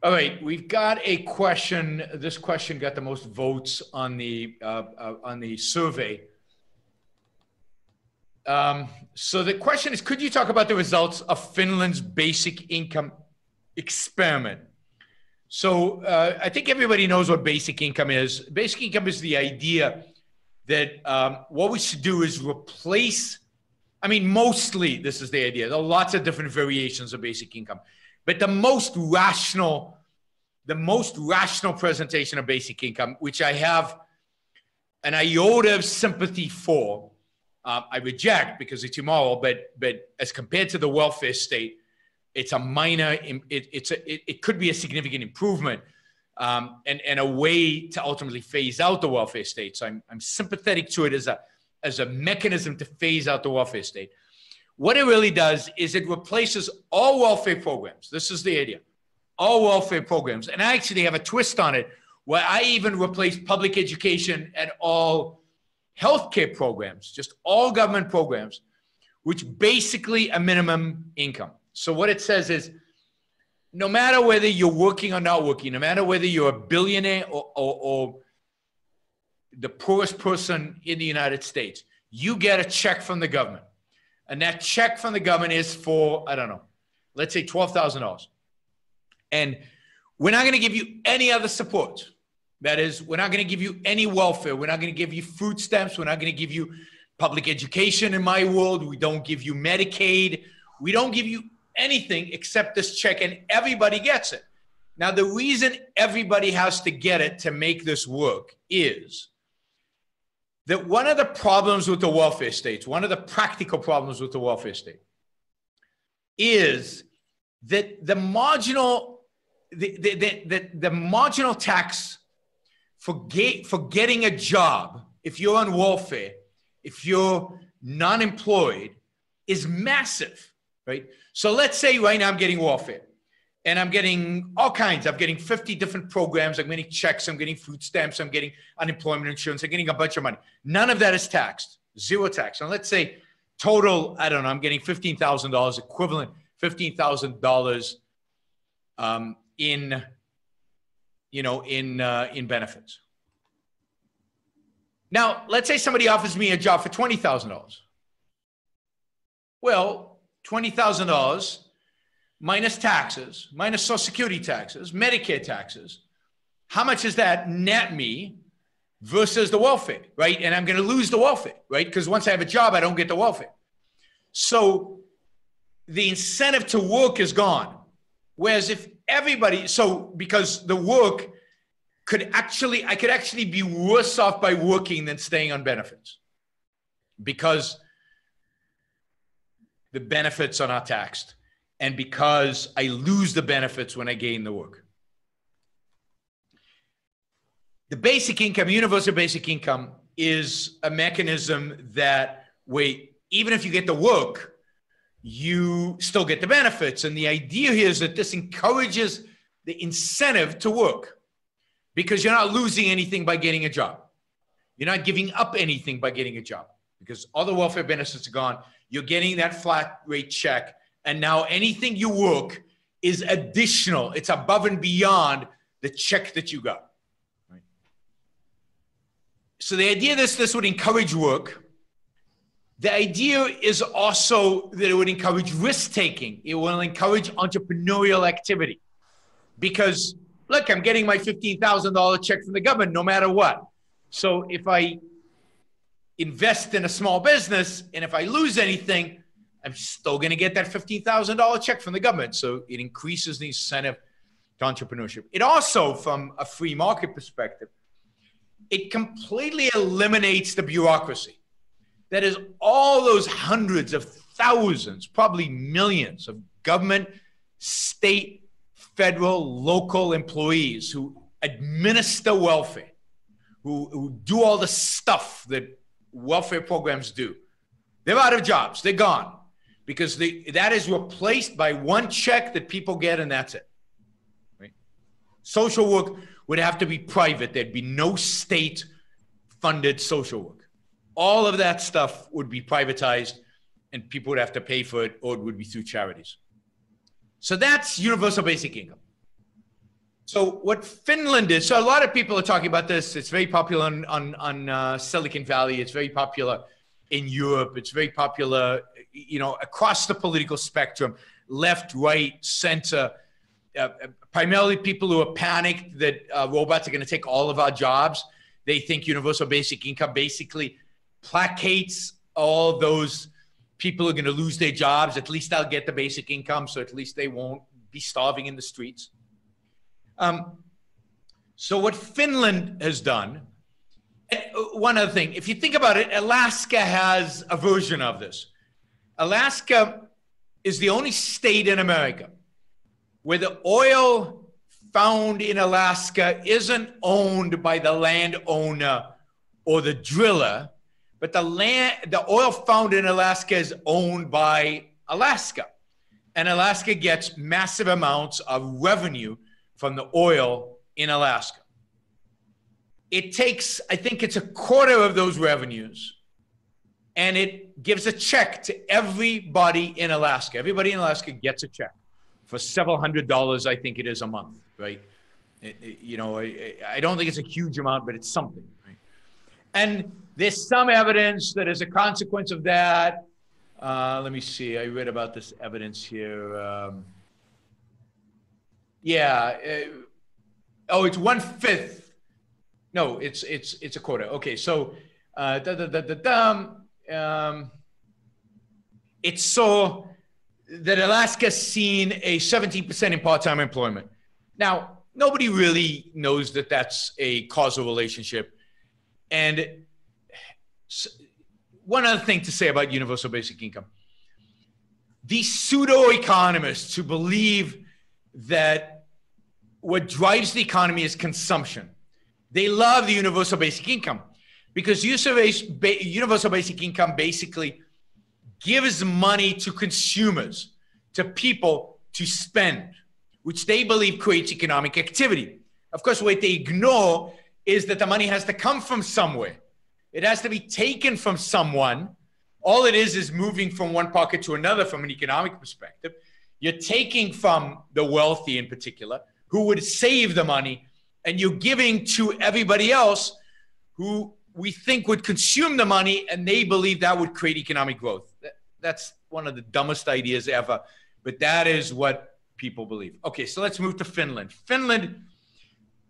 All right, we've got a question. This question got the most votes on the uh, uh, on the survey. Um, so the question is, could you talk about the results of Finland's basic income experiment? So uh, I think everybody knows what basic income is. Basic income is the idea that um, what we should do is replace. I mean, mostly this is the idea. There are lots of different variations of basic income, but the most rational, the most rational presentation of basic income, which I have an iota of sympathy for, uh, I reject because it's immoral. But but as compared to the welfare state, it's a minor. It, it's a, it, it could be a significant improvement. Um, and, and a way to ultimately phase out the welfare state. So I'm, I'm sympathetic to it as a, as a mechanism to phase out the welfare state. What it really does is it replaces all welfare programs. This is the idea. All welfare programs. And I actually have a twist on it where I even replace public education and all healthcare programs, just all government programs, which basically a minimum income. So what it says is no matter whether you're working or not working, no matter whether you're a billionaire or, or, or the poorest person in the United States, you get a check from the government. And that check from the government is for, I don't know, let's say $12,000. And we're not going to give you any other support. That is, we're not going to give you any welfare. We're not going to give you food stamps. We're not going to give you public education in my world. We don't give you Medicaid. We don't give you anything except this check, and everybody gets it. Now, the reason everybody has to get it to make this work is that one of the problems with the welfare states, one of the practical problems with the welfare state, is that the marginal the, the, the, the, marginal tax for, get, for getting a job if you're on welfare if you're non-employed is massive right? So let's say right now I'm getting welfare and I'm getting all kinds. I'm getting 50 different programs. I'm getting checks. I'm getting food stamps. I'm getting unemployment insurance. I'm getting a bunch of money. None of that is taxed, zero tax. And let's say total, I don't know, I'm getting $15,000 equivalent, $15,000 um, in, you know, in, uh, in benefits. Now, let's say somebody offers me a job for $20,000. Well, $20,000 minus taxes, minus Social Security taxes, Medicare taxes. How much does that net me versus the welfare, right? And I'm going to lose the welfare, right? Because once I have a job, I don't get the welfare. So the incentive to work is gone. Whereas if everybody, so because the work could actually, I could actually be worse off by working than staying on benefits because the benefits are not taxed. And because I lose the benefits when I gain the work. The basic income, universal basic income, is a mechanism that, wait, even if you get the work, you still get the benefits. And the idea here is that this encourages the incentive to work because you're not losing anything by getting a job. You're not giving up anything by getting a job because all the welfare benefits are gone. You're getting that flat rate check. And now anything you work is additional, it's above and beyond the check that you got. Right? So the idea this this would encourage work. The idea is also that it would encourage risk taking. It will encourage entrepreneurial activity. Because look, I'm getting my $15,000 check from the government no matter what. So if I invest in a small business, and if I lose anything, I'm still going to get that $15,000 check from the government. So it increases the incentive to entrepreneurship. It also, from a free market perspective, it completely eliminates the bureaucracy. That is, all those hundreds of thousands, probably millions of government, state, federal, local employees who administer welfare, who, who do all the stuff that welfare programs do. They're out of jobs. They're gone because they, that is replaced by one check that people get, and that's it. Right? Social work would have to be private. There'd be no state funded social work. All of that stuff would be privatized, and people would have to pay for it, or it would be through charities. So that's universal basic income. So what Finland is, so a lot of people are talking about this. It's very popular on on, on uh, Silicon Valley. It's very popular in Europe. It's very popular, you know, across the political spectrum, left, right, center. Uh, primarily, people who are panicked that uh, robots are going to take all of our jobs. They think universal basic income basically placates all those people who are going to lose their jobs. At least they'll get the basic income, so at least they won't be starving in the streets. Um, so what Finland has done, uh, one other thing, if you think about it, Alaska has a version of this. Alaska is the only state in America where the oil found in Alaska isn't owned by the landowner or the driller, but the land, the oil found in Alaska is owned by Alaska. And Alaska gets massive amounts of revenue from the oil in Alaska. It takes, I think it's a quarter of those revenues, and it gives a check to everybody in Alaska. Everybody in Alaska gets a check for several hundred dollars, I think it is a month, right? It, it, you know, I, I, don't think it's a huge amount, but it's something, right? And there's some evidence that as a consequence of that, uh, let me see, I read about this evidence here. Um, yeah. Uh, oh, it's one fifth. No, it's it's it's a quarter. Okay, so uh, da, da, da, da, da, um, it's so that Alaska's seen a 17% in part-time employment. Now, nobody really knows that that's a causal relationship. And one other thing to say about universal basic income. These pseudo economists who believe that what drives the economy is consumption. They love the universal basic income because universal basic income basically gives money to consumers, to people to spend, which they believe creates economic activity. Of course, what they ignore is that the money has to come from somewhere. It has to be taken from someone. All it is is moving from one pocket to another from an economic perspective. You're taking from the wealthy in particular who would save the money, and you're giving to everybody else who we think would consume the money and they believe that would create economic growth. That's one of the dumbest ideas ever, but that is what people believe. Okay, so let's move to Finland. Finland,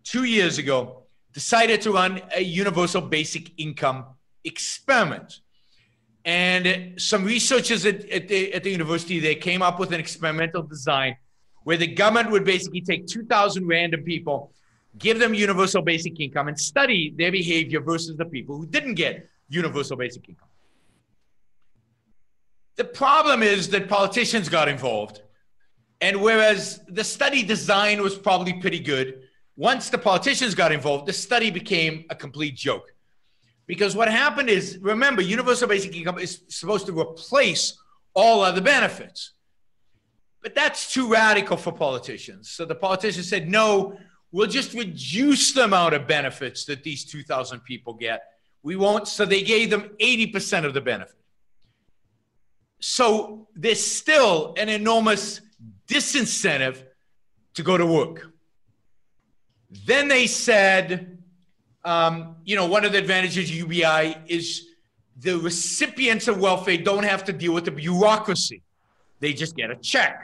two years ago, decided to run a universal basic income experiment. And some researchers at, at, the, at the university, they came up with an experimental design where the government would basically take 2,000 random people, give them universal basic income, and study their behavior versus the people who didn't get universal basic income. The problem is that politicians got involved. And whereas the study design was probably pretty good, once the politicians got involved, the study became a complete joke. Because what happened is, remember, universal basic income is supposed to replace all other benefits. But that's too radical for politicians. So the politicians said, no, we'll just reduce the amount of benefits that these 2,000 people get. We won't. So they gave them 80% of the benefit. So there's still an enormous disincentive to go to work. Then they said, um, you know, one of the advantages of UBI is the recipients of welfare don't have to deal with the bureaucracy. They just get a check.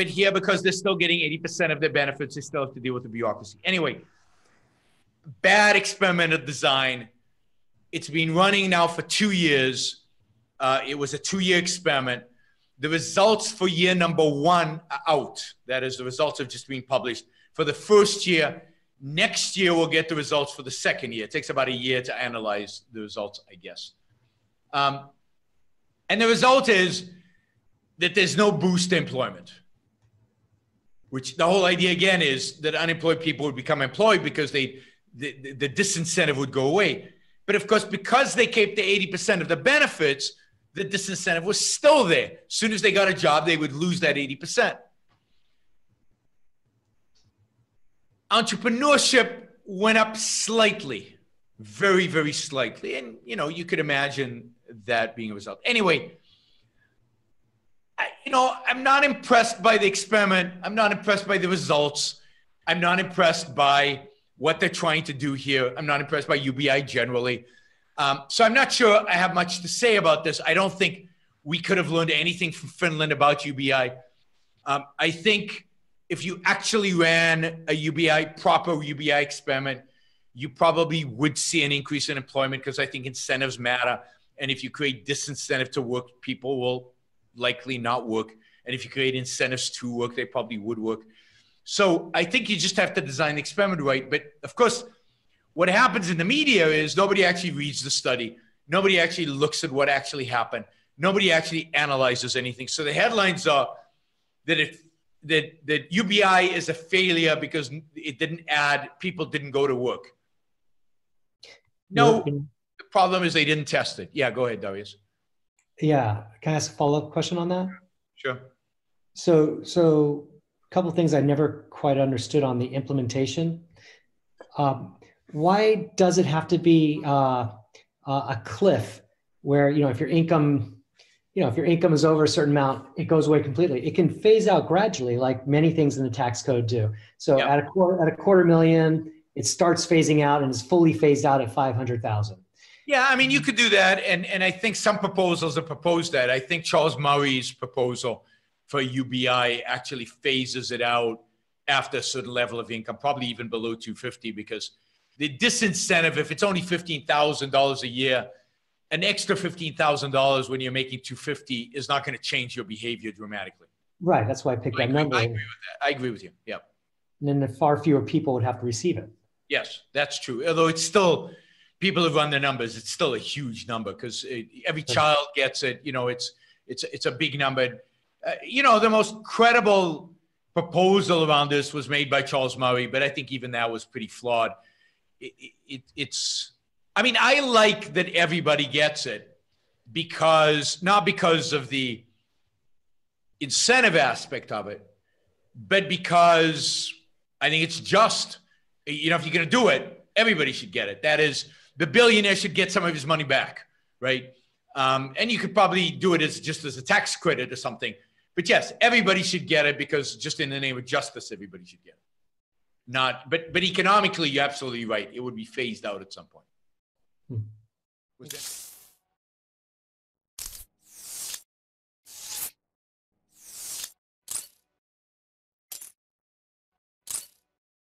But here, because they're still getting 80% of their benefits, they still have to deal with the bureaucracy. Anyway, bad experimental design. It's been running now for two years. Uh, it was a two year experiment. The results for year number one are out. That is, the results have just been published for the first year. Next year, we'll get the results for the second year. It takes about a year to analyze the results, I guess. Um, and the result is that there's no boost to employment which the whole idea again is that unemployed people would become employed because they the, the disincentive would go away. But of course, because they kept the 80% of the benefits, the disincentive was still there. As soon as they got a job, they would lose that 80%. Entrepreneurship went up slightly, very, very slightly. And, you know, you could imagine that being a result. Anyway, you know, I'm not impressed by the experiment. I'm not impressed by the results. I'm not impressed by what they're trying to do here. I'm not impressed by UBI generally. Um, so I'm not sure I have much to say about this. I don't think we could have learned anything from Finland about UBI. Um, I think if you actually ran a UBI, proper UBI experiment, you probably would see an increase in employment because I think incentives matter. And if you create disincentive to work, people will likely not work. And if you create incentives to work, they probably would work. So I think you just have to design the experiment right. But of course, what happens in the media is nobody actually reads the study. Nobody actually looks at what actually happened. Nobody actually analyzes anything. So the headlines are that it that that UBI is a failure because it didn't add people didn't go to work. No, the problem is they didn't test it. Yeah, go ahead, Darius. Yeah, can I ask a follow up question on that? Sure. So, so a couple things I never quite understood on the implementation. Um, why does it have to be uh, a cliff where you know if your income you know if your income is over a certain amount it goes away completely it can phase out gradually like many things in the tax code do so yep. at a quarter at a quarter million it starts phasing out and is fully phased out at 500,000 yeah i mean you could do that and and i think some proposals have proposed that i think charles murray's proposal for ubi actually phases it out after a certain level of income probably even below 250 because the disincentive, if it's only $15,000 a year, an extra $15,000 when you're making 250 is not going to change your behavior dramatically. Right. That's why I picked I that agree, number. I agree with that. I agree with you. Yeah. And then far fewer people would have to receive it. Yes, that's true. Although it's still, people have run the numbers. It's still a huge number because every child gets it. You know, it's it's it's a big number. Uh, you know, the most credible proposal around this was made by Charles Murray, but I think even that was pretty flawed it, it, it's i mean i like that everybody gets it because not because of the incentive aspect of it but because i think it's just you know if you're going to do it everybody should get it that is the billionaire should get some of his money back right? Um, and you could probably do it as just as a tax credit or something. But yes everybody should get it because just in the name of justice everybody should get it. Not but but economically you're absolutely right. It would be phased out at some point. Hmm.